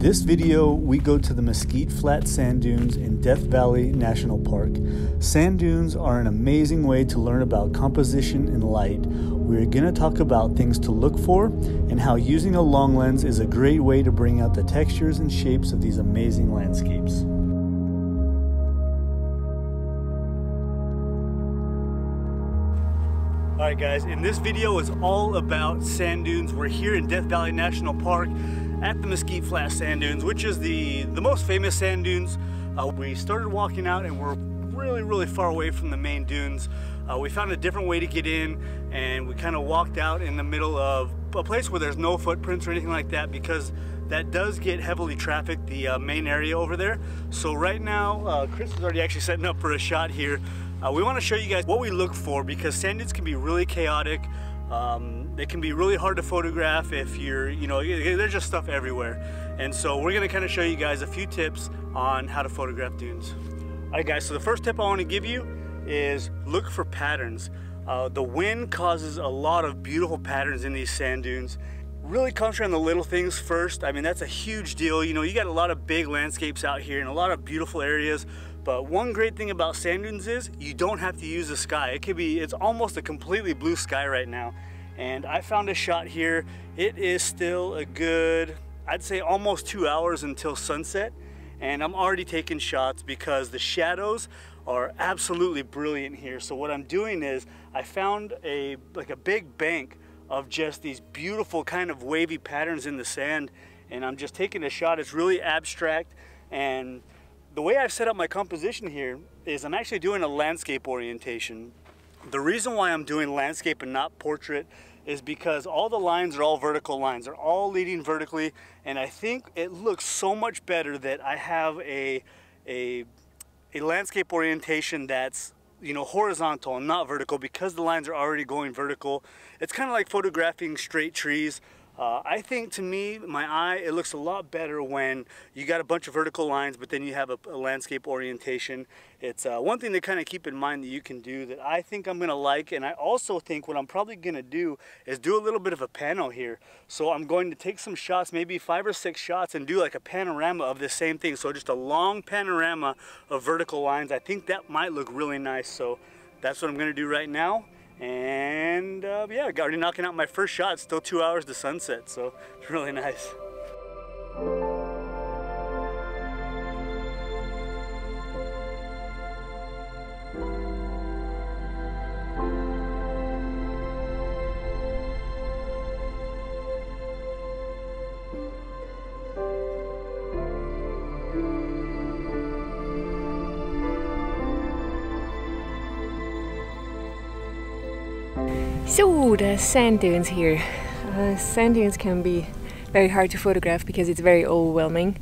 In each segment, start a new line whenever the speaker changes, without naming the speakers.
this video, we go to the Mesquite Flat Sand Dunes in Death Valley National Park. Sand dunes are an amazing way to learn about composition and light. We're going to talk about things to look for and how using a long lens is a great way to bring out the textures and shapes of these amazing landscapes. Alright guys, and this video is all about sand dunes. We're here in Death Valley National Park at the Mesquite Flat Sand Dunes, which is the, the most famous sand dunes. Uh, we started walking out and we're really, really far away from the main dunes. Uh, we found a different way to get in and we kind of walked out in the middle of a place where there's no footprints or anything like that because that does get heavily trafficked, the uh, main area over there. So right now, uh, Chris is already actually setting up for a shot here. Uh, we want to show you guys what we look for because sand dunes can be really chaotic. Um, they can be really hard to photograph if you're, you know, there's just stuff everywhere. And so we're gonna kind of show you guys a few tips on how to photograph dunes. All right guys, so the first tip I wanna give you is look for patterns. Uh, the wind causes a lot of beautiful patterns in these sand dunes. Really concentrate on the little things first. I mean, that's a huge deal. You know, you got a lot of big landscapes out here and a lot of beautiful areas, but one great thing about sand dunes is you don't have to use the sky. It could be, it's almost a completely blue sky right now. And I found a shot here. It is still a good, I'd say almost two hours until sunset. And I'm already taking shots because the shadows are absolutely brilliant here. So what I'm doing is I found a like a big bank of just these beautiful kind of wavy patterns in the sand and I'm just taking a shot. It's really abstract and the way I've set up my composition here is I'm actually doing a landscape orientation. The reason why I'm doing landscape and not portrait is because all the lines are all vertical lines. They're all leading vertically and I think it looks so much better that I have a, a, a landscape orientation that's you know horizontal and not vertical because the lines are already going vertical. It's kind of like photographing straight trees uh, I think to me, my eye, it looks a lot better when you got a bunch of vertical lines, but then you have a, a landscape orientation. It's uh, one thing to kind of keep in mind that you can do that I think I'm gonna like, and I also think what I'm probably gonna do is do a little bit of a panel here. So I'm going to take some shots, maybe five or six shots, and do like a panorama of the same thing. So just a long panorama of vertical lines. I think that might look really nice. So that's what I'm gonna do right now. And uh, yeah, already knocking out my first shot. Still two hours to sunset, so it's really nice.
So the sand dunes here. Uh, sand dunes can be very hard to photograph because it's very overwhelming.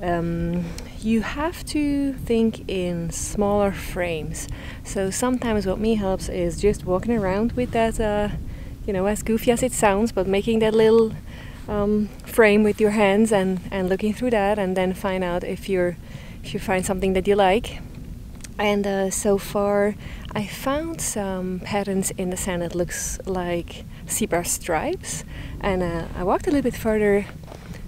Um, you have to think in smaller frames. So sometimes what me helps is just walking around with that, uh, you know, as goofy as it sounds, but making that little um, frame with your hands and, and looking through that, and then find out if you're if you find something that you like. And uh, so far, I found some patterns in the sand that looks like zebra stripes. And uh, I walked a little bit further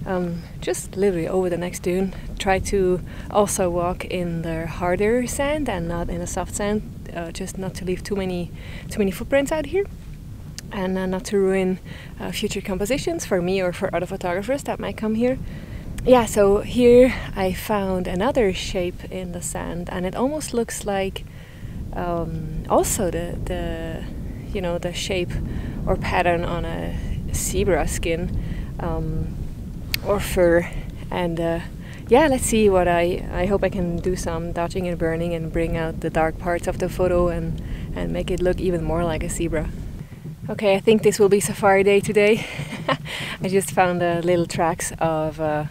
um, just literally over the next dune try to also walk in the harder sand and not in the soft sand uh, just not to leave too many too many footprints out here. And uh, not to ruin uh, future compositions for me or for other photographers that might come here yeah so here I found another shape in the sand and it almost looks like um, also the the you know the shape or pattern on a zebra skin um, or fur. And uh, yeah let's see what I I hope I can do some dodging and burning and bring out the dark parts of the photo and and make it look even more like a zebra. Okay I think this will be safari day today. I just found uh, little tracks of uh,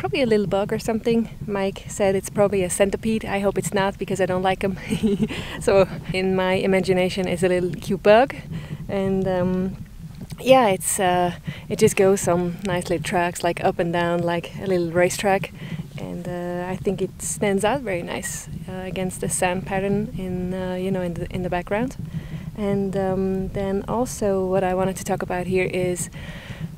probably a little bug or something. Mike said it's probably a centipede. I hope it's not because I don't like them. so in my imagination, it's a little cute bug, and um, yeah, it's uh, it just goes some nice little tracks like up and down like a little racetrack, and uh, I think it stands out very nice uh, against the sand pattern in uh, you know in the in the background. And um, then also what I wanted to talk about here is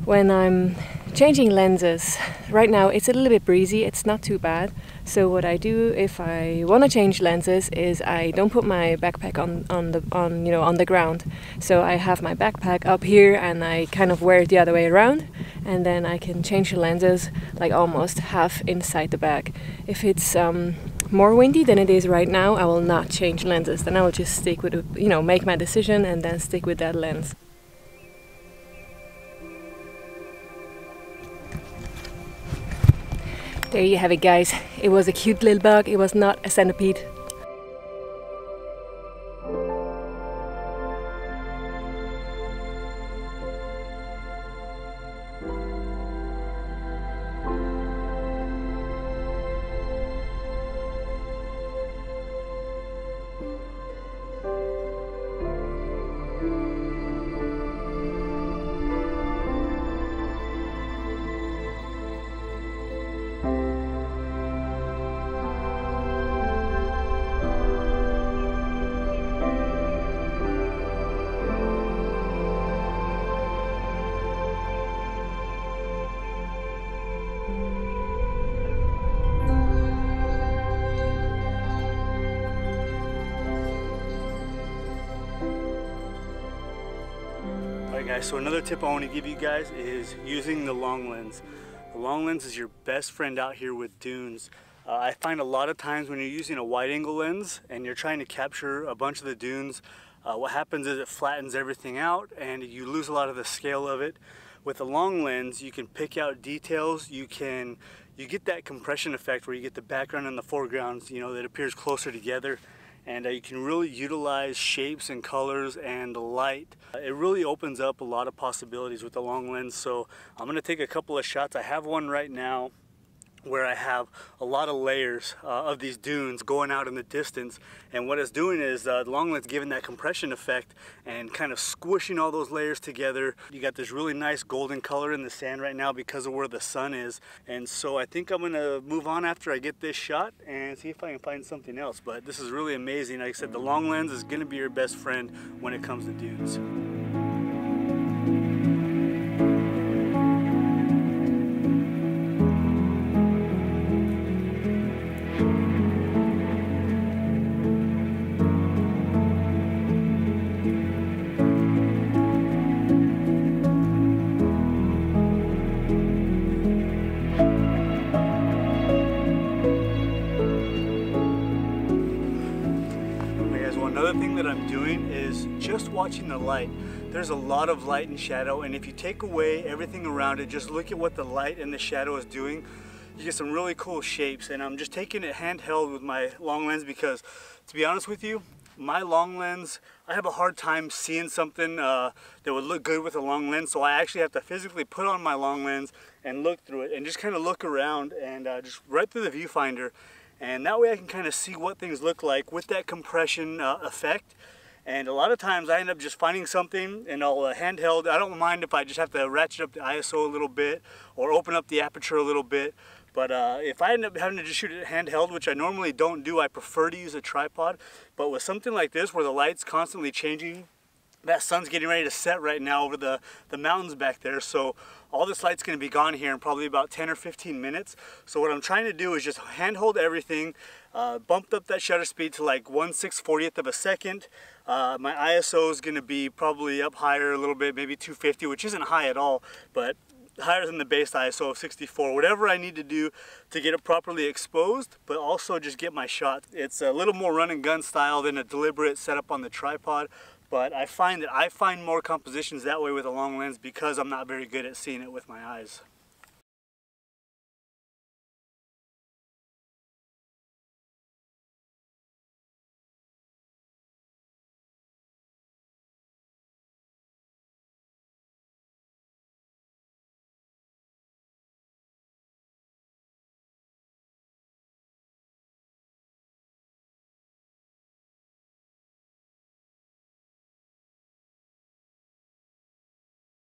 when I'm changing lenses. Right now it's a little bit breezy, it's not too bad. So what I do if I want to change lenses is I don't put my backpack on, on the on you know on the ground. So I have my backpack up here and I kind of wear it the other way around and then I can change the lenses like almost half inside the bag. If it's um, more windy than it is right now, I will not change lenses. Then I will just stick with, you know, make my decision and then stick with that lens. There you have it guys. It was a cute little bug, it was not a centipede.
Guys, so another tip I want to give you guys is using the long lens. The long lens is your best friend out here with dunes. Uh, I find a lot of times when you're using a wide angle lens and you're trying to capture a bunch of the dunes, uh, what happens is it flattens everything out and you lose a lot of the scale of it. With a long lens, you can pick out details, you can you get that compression effect where you get the background and the foreground, you know, that appears closer together and uh, you can really utilize shapes and colors and light. Uh, it really opens up a lot of possibilities with the long lens so I'm going to take a couple of shots. I have one right now where I have a lot of layers uh, of these dunes going out in the distance and what it's doing is uh, the long lens giving that compression effect and kind of squishing all those layers together. You got this really nice golden color in the sand right now because of where the sun is and so I think I'm gonna move on after I get this shot and see if I can find something else but this is really amazing. Like I said the long lens is gonna be your best friend when it comes to dunes. That I'm doing is just watching the light. There's a lot of light and shadow and if you take away everything around it, just look at what the light and the shadow is doing, you get some really cool shapes. And I'm just taking it handheld with my long lens because to be honest with you, my long lens, I have a hard time seeing something uh, that would look good with a long lens. So I actually have to physically put on my long lens and look through it and just kind of look around and uh, just right through the viewfinder and that way I can kind of see what things look like with that compression uh, effect. And a lot of times I end up just finding something and I'll uh, handheld. I don't mind if I just have to ratchet up the ISO a little bit or open up the aperture a little bit. But uh, if I end up having to just shoot it handheld, which I normally don't do, I prefer to use a tripod. But with something like this where the light's constantly changing that sun's getting ready to set right now over the, the mountains back there. So all this light's gonna be gone here in probably about 10 or 15 minutes. So what I'm trying to do is just handhold everything, uh, bumped up that shutter speed to like 1 640th of a second. Uh, my ISO is gonna be probably up higher a little bit, maybe 250, which isn't high at all, but higher than the base ISO of 64. Whatever I need to do to get it properly exposed, but also just get my shot. It's a little more run and gun style than a deliberate setup on the tripod, but I find that I find more compositions that way with a long lens because I'm not very good at seeing it with my eyes.